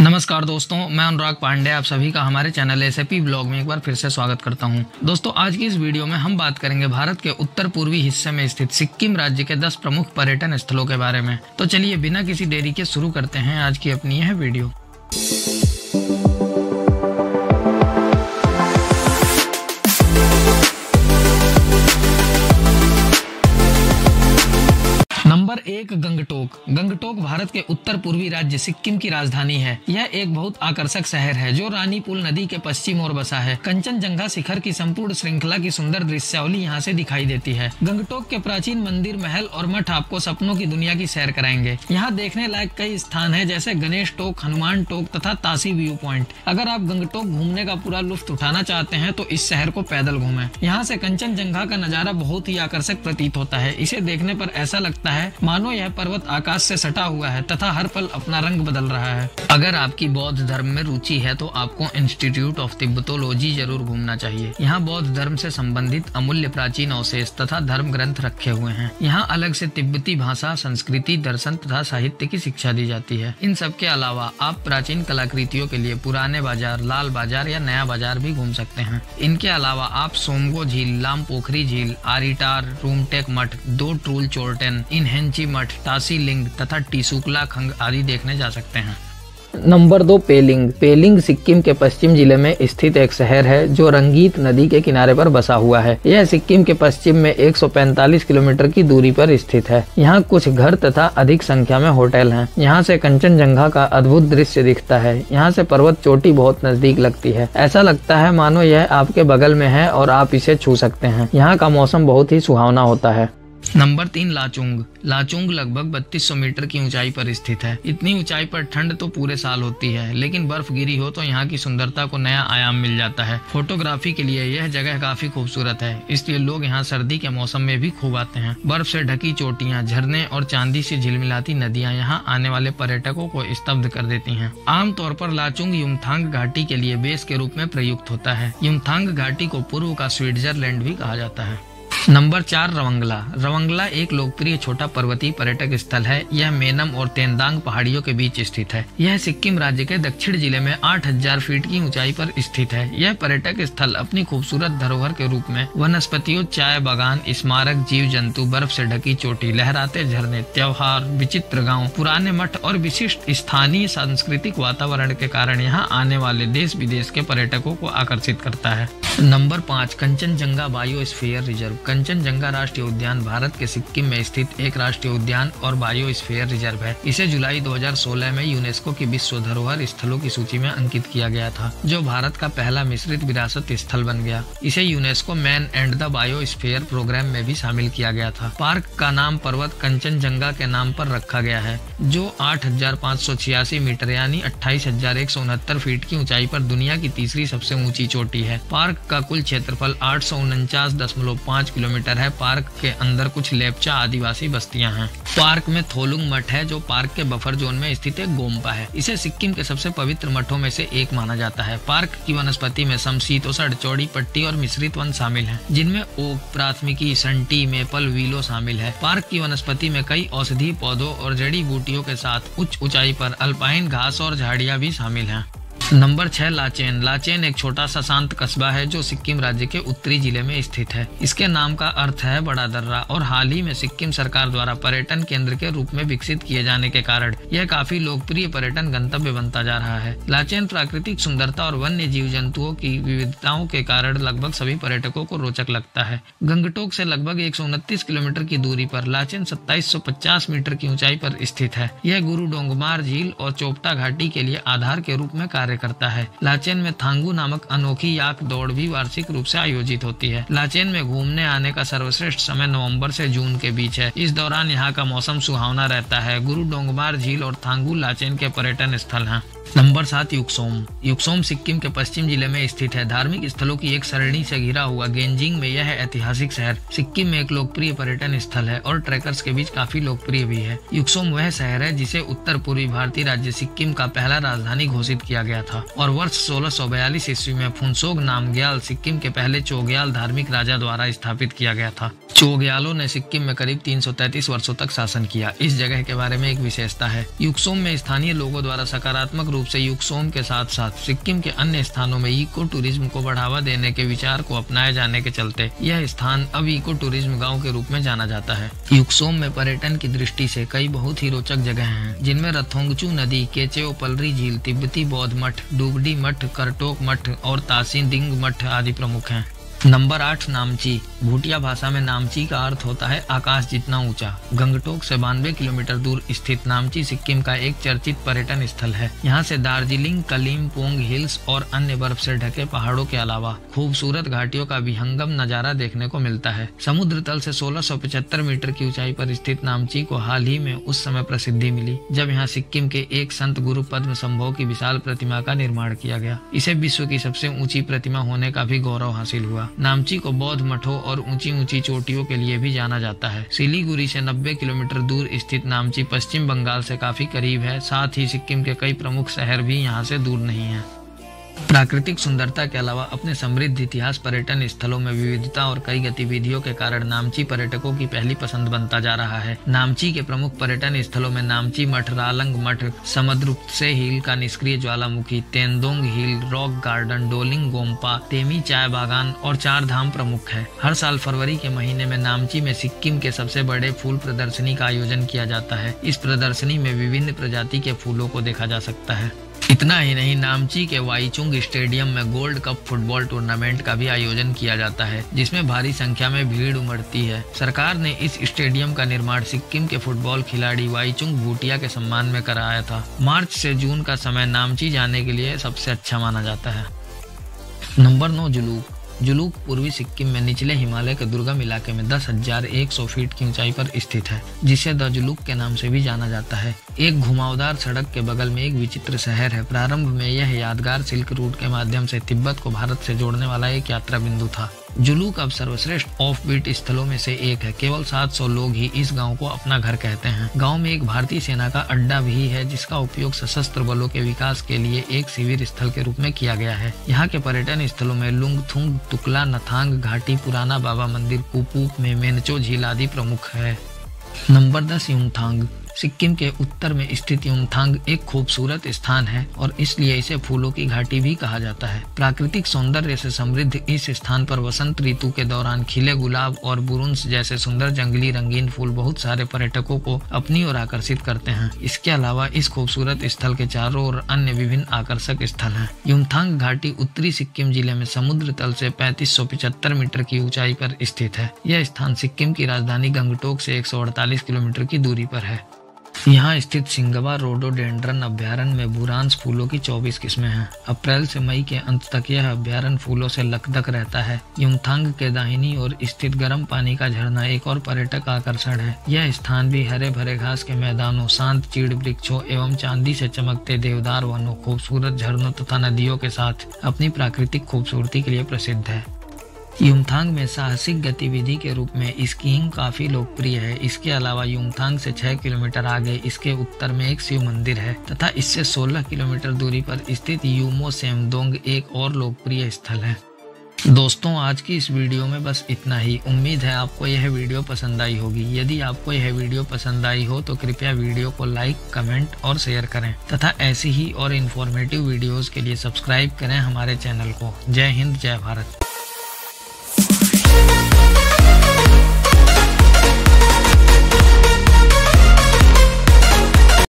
नमस्कार दोस्तों, मैं अनुराग पांडे, आप सभी का हमारे चैनल एस ब्लॉग में एक बार फिर से स्वागत करता हूँ। दोस्तों, आज की इस वीडियो में हम बात करेंगे भारत के उत्तर पूर्वी हिस्से में स्थित सिक्किम राज्य के 10 प्रमुख पर्यटन स्थलों के बारे में। तो चलिए बिना किसी देरी के शुरू करते हैं आज की अपनी यह वीडियो। एक गंगटोक। गंगटोक भारत के उत्तर पूर्वी राज्य सिक्किम की राजधानी है। यह एक बहुत आकर्षक शहर है, जो रानी पुल नदी के पश्चिम ओर बसा है। कंचनजंगा शिखर की संपूर्ण श्रृंखला की सुंदर दृश्यावली यहाँ से दिखाई देती है। गंगटोक के प्राचीन मंदिर, महल और मठ आपको सपनों की दुनिया की सैर कराएँगे। यहाँ देखने लायक कई स्थान है, जैसे गणेश टोक, हनुमान टोक तथा तासी व्यू पॉइंट। अगर आप गंगटोक घूमने का पूरा लुफ्त उठाना चाहते हैं तो इस शहर को पैदल घूमें। यहाँ से कंचनजंगा का नज़ारा बहुत ही आकर्षक प्रतीत होता है। इसे देखने पर ऐसा लगता है, मानो यह पर्वत आकाश से सटा हुआ है तथा हर पल अपना रंग बदल रहा है। अगर आपकी बौद्ध धर्म में रुचि है तो आपको इंस्टीट्यूट ऑफ़ तिब्बतोलॉजी ज़रूर घूमना चाहिए। यहाँ बौद्ध धर्म से संबंधित अमूल्य प्राचीन अवशेष तथा धर्म ग्रंथ रखे हुए हैं। यहाँ अलग से तिब्बती भाषा, संस्कृति, दर्शन तथा साहित्य की शिक्षा दी जाती है। इन सब के अलावा आप प्राचीन कलाकृतियों के लिए पुराने बाज़ार, लाल बाज़ार या नया बाज़ार भी घूम सकते हैं। इनके अलावा आप सोमगो झील, लाम पोखरी झील, आरिटार, रूमटेक मठ, दो ट्रूल चोरटेन, इनहेंची मठ टासी लिंग तथा टीसुकला खंग आदि देखने जा सकते हैं। नंबर दो, पेलिंग। पेलिंग सिक्किम के पश्चिम ज़िले में स्थित एक शहर है, जो रंगीत नदी के किनारे पर बसा हुआ है। यह सिक्किम के पश्चिम में 145 किलोमीटर की दूरी पर स्थित है। यहाँ कुछ घर तथा अधिक संख्या में होटल हैं। यहाँ से कंचनजंगा का अद्भुत दृश्य दिखता है। यहाँ से पर्वत चोटी बहुत नज़दीक लगती है। ऐसा लगता है, मानो यह आपके बगल में है और आप इसे छू सकते हैं। यहाँ का मौसम बहुत ही सुहावना होता है। नंबर तीन लाचुंग। लाचुंग लगभग 3200 मीटर की ऊंचाई पर स्थित है। इतनी ऊंचाई पर ठंड तो पूरे साल होती है, लेकिन बर्फ़ गिरी हो तो यहाँ की सुंदरता को नया आयाम मिल जाता है। फोटोग्राफी के लिए यह जगह काफ़ी खूबसूरत है, इसलिए लोग यहाँ सर्दी के मौसम में भी खूब आते हैं। बर्फ़ से ढकी चोटियाँ, झरने और चांदी से झिलमिलाती नदियाँ यहाँ आने वाले पर्यटकों को स्तब्ध कर देती है। आमतौर पर लाचुंग युमथांग घाटी के लिए बेस के रूप में प्रयुक्त होता है। युमथांग घाटी को पूर्व का स्विट्जरलैंड भी कहा जाता है। नंबर चार, रवंगला। रवंगला एक लोकप्रिय छोटा पर्वतीय पर्यटक स्थल है। यह मेनम और तेंदांग पहाड़ियों के बीच स्थित है। यह सिक्किम राज्य के दक्षिण ज़िले में 8000 फीट की ऊंचाई पर स्थित है। यह पर्यटक स्थल अपनी खूबसूरत धरोहर के रूप में वनस्पतियों, चाय बागान, स्मारक जीव जंतु बर्फ़ से ढकी चोटी, लहराते झरने, त्योहार, विचित्र गाँव, पुराने मठ और विशिष्ट स्थानीय सांस्कृतिक वातावरण के कारण यहाँ आने वाले देश विदेश के पर्यटकों को आकर्षित करता है। नंबर पाँच, कंचनजंगा बायोस्फीयर रिज़र्व। कंचनजंगा राष्ट्रीय उद्यान भारत के सिक्किम में स्थित एक राष्ट्रीय उद्यान और बायोस्फीयर रिज़र्व है। इसे जुलाई 2016 में यूनेस्को की विश्व धरोहर स्थलों की सूची में अंकित किया गया था, जो भारत का पहला मिश्रित विरासत स्थल बन गया। इसे UNESCO man and the biosphere programme में भी शामिल किया गया था। पार्क का नाम पर्वत कंचनजंगा के नाम पर रखा गया है, जो आठ हज़ार पाँच सौ छियासी मीटर यानी अट्ठाईस फीट की ऊंचाई पर दुनिया की तीसरी सबसे ऊँची चोटी है। पार्क का कुल क्षेत्रफल आठ किलोमीटर है। पार्क के अंदर कुछ लेपचा आदिवासी बस्तियाँ हैं। पार्क में थोलुंग मठ है, जो पार्क के बफर जोन में स्थित एक गोम्पा है। इसे सिक्किम के सबसे पवित्र मठों में से एक माना जाता है। पार्क की वनस्पति में समशीतोषण चौड़ी पट्टी और मिश्रित वन शामिल है, जिनमें ओक, प्राथमिकी, संटी, मेपल, वीलो शामिल है। पार्क की वनस्पति में कई औषधि पौधों और जड़ी बूटियों के साथ उच्च ऊंचाई पर अल्पाइन घास और झाड़ियाँ भी शामिल हैं। नंबर छह लाचेन। लाचेन एक छोटा सा शांत कस्बा है जो सिक्किम राज्य के उत्तरी ज़िले में स्थित है। इसके नाम का अर्थ है बड़ा दर्रा और हाल ही में सिक्किम सरकार द्वारा पर्यटन केंद्र के रूप में विकसित किए जाने के कारण यह काफ़ी लोकप्रिय पर्यटन गंतव्य बनता जा रहा है। लाचेन प्राकृतिक सुंदरता और वन्य जीव जंतुओं की विविधताओं के कारण लगभग सभी पर्यटकों को रोचक लगता है। गंगटोक से लगभग एक सौ उनतीस किलोमीटर की दूरी पर लाचेन सत्ताईस मीटर की ऊंचाई पर स्थित है। यह गुरु डोंगमार झील और चोपटा घाटी के लिए आधार के रूप में कार्य करता है। लाचेन में थांगू नामक अनोखी याक दौड़ भी वार्षिक रूप से आयोजित होती है। लाचेन में घूमने आने का सर्वश्रेष्ठ समय नवंबर से जून के बीच है। इस दौरान यहाँ का मौसम सुहावना रहता है। गुरु डोंगमार झील और थांगू लाचेन के पर्यटन स्थल हैं। नंबर सात युक्सोम युक्सोम सिक्किम के पश्चिम ज़िले में स्थित है। धार्मिक स्थलों की एक सरणी से घिरा हुआ गेंजिंग में यह ऐतिहासिक शहर सिक्किम में एक लोकप्रिय पर्यटन स्थल है और ट्रैकर्स के बीच काफ़ी लोकप्रिय भी है। युक्सोम वह शहर है जिसे उत्तर पूर्वी भारतीय राज्य सिक्किम का पहला राजधानी घोषित किया गया था। और वर्ष सोलह सौ बयालीस ईस्वी में फुनसोग नामग्याल सिक्किम के पहले चोग्याल धार्मिक राजा द्वारा स्थापित किया गया था। चोग्यालों ने सिक्किम में करीब 333 वर्षों तक शासन किया। इस जगह के बारे में एक विशेषता है। युक्सोम में स्थानीय लोगों द्वारा सकारात्मक रूप से युक्सोम के साथ साथ सिक्किम के अन्य स्थानों में इको टूरिज़्म को बढ़ावा देने के विचार को अपनाए जाने के चलते यह स्थान अब इको टूरिज़्म गाँव के रूप में जाना जाता है। युक्सोम में पर्यटन की दृष्टि से कई बहुत ही रोचक जगह है, जिनमें रथोंगचू नदी, केचेओ, पलरी, झील, तिब्बती बौद्ध मठ डुबडी मठ करटोक मठ और तासीन दिंग मठ आदि प्रमुख हैं। नंबर आठ नामची. भूटिया भाषा में नामची का अर्थ होता है आकाश जितना ऊँचा. गंगटोक से बानवे किलोमीटर दूर स्थित नामची सिक्किम का एक चर्चित पर्यटन स्थल है। यहाँ से दार्जिलिंग, कलीम, पोंग हिल्स और अन्य बर्फ़ से ढके पहाड़ों के अलावा खूबसूरत घाटियों का विहंगम नज़ारा देखने को मिलता है। समुद्र तल से 1675 मीटर की ऊंचाई पर स्थित नामची को हाल ही में उस समय प्रसिद्धि मिली, जब यहाँ सिक्किम के एक संत गुरु पद्म संभव की विशाल प्रतिमा का निर्माण किया गया। इसे विश्व की सबसे ऊँची प्रतिमा होने का भी गौरव हासिल हुआ। नामची को बौद्ध मठों और ऊँची ऊँची चोटियों के लिए भी जाना जाता है। सिलीगुड़ी से 90 किलोमीटर दूर स्थित नामची पश्चिम बंगाल से काफ़ी करीब है। साथ ही सिक्किम के कई प्रमुख शहर भी यहाँ से दूर नहीं है। प्राकृतिक सुंदरता के अलावा अपने समृद्ध इतिहास पर्यटन स्थलों में विविधता और कई गतिविधियों के कारण नामची पर्यटकों की पहली पसंद बनता जा रहा है। नामची के प्रमुख पर्यटन स्थलों में नामची मठ, रालंग मठ समुद्र से हिल का निष्क्रिय ज्वालामुखी, Tendong hill, rock garden, Doling Gompa, Temi चाय बागान और चार धाम प्रमुख है। हर साल फरवरी के महीने में नामची में सिक्किम के सबसे बड़े फूल प्रदर्शनी का आयोजन किया जाता है। इस प्रदर्शनी में विभिन्न प्रजाति के फूलों को देखा जा सकता है। इतना ही नहीं, नामची के वाईचुंग स्टेडियम में गोल्ड कप फुटबॉल टूर्नामेंट का भी आयोजन किया जाता है, जिसमें भारी संख्या में भीड़ उमड़ती है। सरकार ने इस स्टेडियम का निर्माण सिक्किम के फुटबॉल खिलाड़ी वाईचुंग भूटिया के सम्मान में कराया था। मार्च से जून का समय नामची जाने के लिए सबसे अच्छा माना जाता है। नंबर नौ जुलूक जुलूक पूर्वी सिक्किम में निचले हिमालय के दुर्गम इलाके में दस हज़ार एक सौ फीट की ऊंचाई पर स्थित है, जिसे द जुलूक के नाम से भी जाना जाता है। एक घुमावदार सड़क के बगल में एक विचित्र शहर है। प्रारंभ में यह यादगार सिल्क रूट के माध्यम से तिब्बत को भारत से जोड़ने वाला एक यात्रा बिंदु था। जुलूक अब सर्वश्रेष्ठ ऑफ़ बीट स्थलों में से एक है। केवल 700 लोग ही इस गाँव को अपना घर कहते हैं। गाँव में एक भारतीय सेना का अड्डा भी है, जिसका उपयोग सशस्त्र बलों के विकास के लिए एक शिविर स्थल के रूप में किया गया है। यहाँ के पर्यटन स्थलों में लुंग थुंग तुकला, नथांग, घाटी, पुराना बाबा मंदिर कुपूप में मेनचो झील आदि प्रमुख है। नंबर दस, यूंगथांग। सिक्किम के उत्तर में स्थित युमथांग एक खूबसूरत स्थान है और इसलिए इसे फूलों की घाटी भी कहा जाता है। प्राकृतिक सौंदर्य से समृद्ध इस स्थान पर वसंत ऋतु के दौरान खिले गुलाब और बुरुंस जैसे सुंदर जंगली रंगीन फूल बहुत सारे पर्यटकों को अपनी ओर आकर्षित करते हैं। इसके अलावा इस खूबसूरत स्थल के चारों ओर अन्य विभिन्न आकर्षक स्थल है। युमथांग घाटी उत्तरी सिक्किम ज़िले में समुद्र तल से पैंतीस मीटर की ऊंचाई पर स्थित है। यह स्थान सिक्किम की राजधानी गंगटोक से एक सौ अड़तालीस किलोमीटर की दूरी पर है। यहाँ स्थित सिंगवा रोडोडेंड्रन अभ्यारण्य में बुरांस फूलों की 24 किस्में हैं। अप्रैल से मई के अंत तक यह अभ्यारण्य फूलों से लकदक रहता है। युमथांग के दाहिनी और स्थित गर्म पानी का झरना एक और पर्यटक आकर्षण है। यह स्थान भी हरे भरे घास के मैदानों, शांत चीड़ वृक्षों एवं चांदी से चमकते देवदार वनों, खूबसूरत झरनों तथा नदियों के साथ अपनी प्राकृतिक खूबसूरती के लिए प्रसिद्ध है। युमथांग में साहसिक गतिविधि के रूप में स्कीइंग काफ़ी लोकप्रिय है। इसके अलावा युमथांग से 6 किलोमीटर आगे इसके उत्तर में एक शिव मंदिर है तथा इससे 16 किलोमीटर दूरी पर स्थित यूमो सेमदोंग एक और लोकप्रिय स्थल है। दोस्तों, आज की इस वीडियो में बस इतना ही। उम्मीद है आपको यह वीडियो पसंद आई होगी। यदि आपको यह वीडियो पसंद आई हो तो कृपया वीडियो को लाइक, कमेंट और शेयर करें तथा ऐसी ही और इन्फॉर्मेटिव वीडियोस के लिए सब्सक्राइब करें हमारे चैनल को। जय हिंद, जय भारत।